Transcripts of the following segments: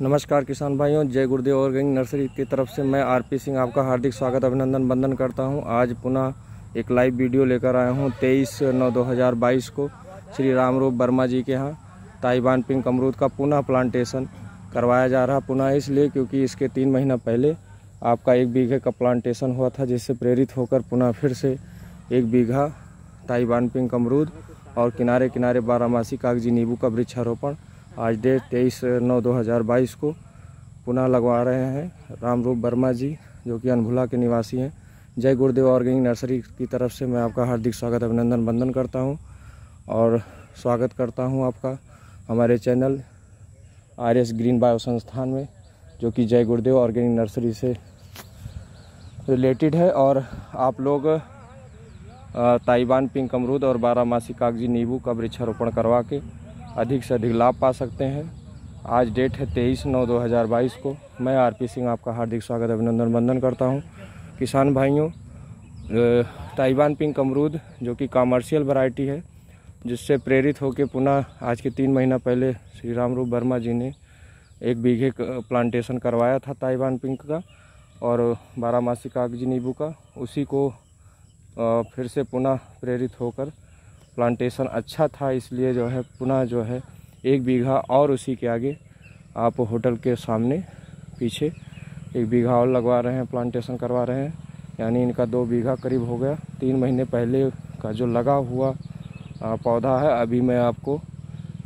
नमस्कार किसान भाइयों, जय गुरुदेव ऑर्गेनिक नर्सरी की तरफ़ से मैं आरपी सिंह आपका हार्दिक स्वागत, अभिनंदन बंदन करता हूँ। आज पुनः एक लाइव वीडियो लेकर आया हूँ 23 नौ 2022 को श्री रामरूप वर्मा जी के यहाँ ताइवान पिंक अमरूद का पुनः प्लांटेशन करवाया जा रहा, पुनः इसलिए क्योंकि इसके तीन महीना पहले आपका एक बीघे का प्लांटेशन हुआ था, जिससे प्रेरित होकर पुनः फिर से एक बीघा ताइवान पिंक अमरूद और किनारे किनारे बारामासी कागज़ी नींबू का वृक्षारोपण आज डेट तेईस नौ दो हज़ार बाईस को पुनः लगवा रहे हैं रामरूप वर्मा जी, जो कि अनभुला के निवासी हैं। जय गुरुदेव ऑर्गेनिक नर्सरी की तरफ़ से मैं आपका हार्दिक स्वागत, अभिनंदन, वंदन करता हूँ और स्वागत करता हूँ आपका हमारे channel R S green bio संस्थान में, जो कि जय गुरुदेव ऑर्गेनिक नर्सरी से रिलेटेड है। और आप लोग ताइवान पिंक अमरूद और बारामासी कागज़ी नींबू का वृक्षारोपण करवा के अधिक से अधिक लाभ पा सकते हैं। आज डेट है तेईस नौ दो हज़ार बाईस को। मैं आर पी सिंह आपका हार्दिक स्वागत, अभिनंदन, वंदन करता हूँ। किसान भाइयों ताइवान पिंक अमरूद, जो कि कॉमर्शियल वैरायटी है, जिससे प्रेरित होकर पुनः आज के तीन महीना पहले श्री रामरूप वर्मा जी ने एक बीघे प्लांटेशन करवाया था ताइवान पिंक का और बारामासी कागज़ी नींबू का। उसी को फिर से पुनः प्रेरित होकर प्लांटेशन अच्छा था, इसलिए जो है पुनः जो है एक बीघा और उसी के आगे आप होटल के सामने पीछे एक बीघा और लगवा रहे हैं, प्लांटेशन करवा रहे हैं। यानी इनका दो बीघा करीब हो गया। तीन महीने पहले का जो लगा हुआ पौधा है, अभी मैं आपको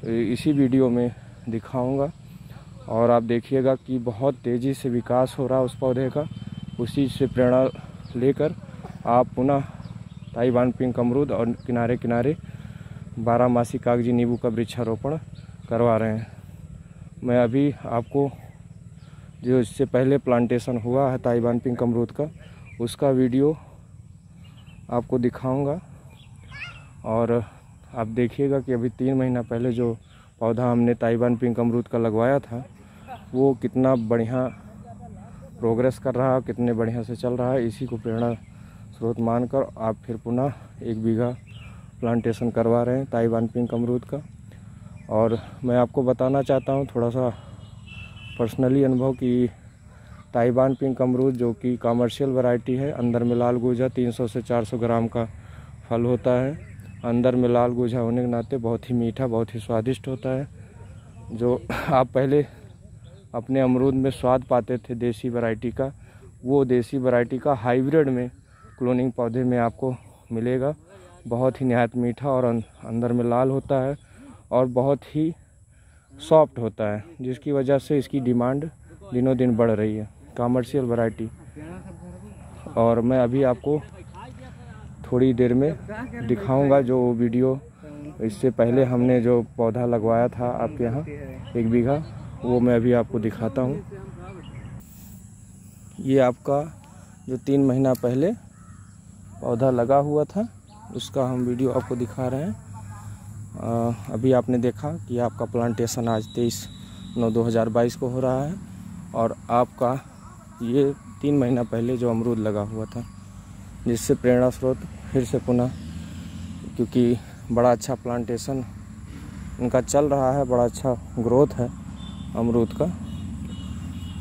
इसी वीडियो में दिखाऊँगा। और आप देखिएगा कि बहुत तेज़ी से विकास हो रहा है उस पौधे का। उसी से प्रेरणा लेकर आप पुनः ताइवान पिंक अमरूद और किनारे किनारे बारहमासी कागज़ी नींबू का वृक्षारोपण करवा रहे हैं। मैं अभी आपको जो इससे पहले प्लांटेशन हुआ है ताइवान पिंक अमरूद का, उसका वीडियो आपको दिखाऊँगा। और आप देखिएगा कि अभी तीन महीना पहले जो पौधा हमने ताइवान पिंक अमरूद का लगवाया था, वो कितना बढ़िया प्रोग्रेस कर रहा है कितने बढ़िया से चल रहा है, इसी को प्रेरणा स्रोत मानकर आप फिर पुनः एक बीघा प्लांटेशन करवा रहे हैं ताइवान पिंक अमरूद का। और मैं आपको बताना चाहता हूँ थोड़ा सा पर्सनली अनुभव कि ताइवान पिंक अमरूद जो कि कमर्शियल वैरायटी है, अंदर में लाल गुजा 300 से 400 ग्राम का फल होता है। अंदर में लाल गुजा होने के नाते बहुत ही मीठा, बहुत ही स्वादिष्ट होता है। जो आप पहले अपने अमरूद में स्वाद पाते थे देसी वैरायटी का, वो देसी वैरायटी का हाइब्रिड में क्लोनिंग पौधे में आपको मिलेगा। बहुत ही नहायत मीठा और अं-, अंदर में लाल होता है और बहुत ही सॉफ्ट होता है जिसकी वजह से इसकी डिमांड दिनों दिन बढ़ रही है। Commercial variety. और मैं अभी आपको थोड़ी देर में दिखाऊँगा जो वीडियो। इससे पहले हमने जो पौधा लगवाया था आपके यहाँ एक बीघा वो मैं अभी आपको दिखाता हूँ। ये आपका जो तीन महीना पहले पौधा लगा हुआ था उसका हम वीडियो आपको दिखा रहे हैं। आ, अभी आपने देखा कि आपका प्लांटेशन आज तेईस नौ दो हज़ार बाईस को हो रहा है और आपका ये तीन महीना पहले जो अमरूद लगा हुआ था जिससे प्रेरणा स्रोत फिर से पुनः क्योंकि बड़ा अच्छा प्लांटेशन उनका चल रहा है बड़ा अच्छा ग्रोथ है अमरूद का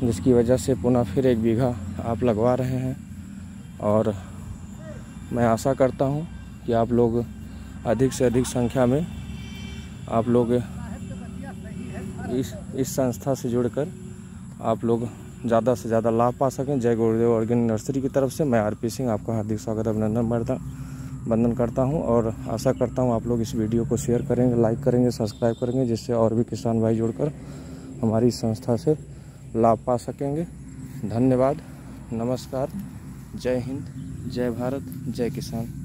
जिसकी वजह से पुनः फिर एक बीघा आप लगवा रहे हैं। और मैं आशा करता हूँ कि आप लोग अधिक से अधिक संख्या में आप लोग इस इस संस्था से जुड़कर आप लोग ज़्यादा से ज़्यादा लाभ पा सकें। जय गुरुदेव ऑर्गेनिक नर्सरी की तरफ़ से मैं आर पी सिंह आपका हार्दिक स्वागत, अभिनंदन बढ़ता बंदन करता हूँ और आशा करता हूँ आप लोग इस वीडियो को शेयर करेंगे, लाइक करेंगे, सब्सक्राइब करेंगे, जिससे और भी किसान भाई जुड़कर हमारी संस्था से लाभ पा सकेंगे। धन्यवाद, नमस्कार। जय हिंद जय भारत जय किसान।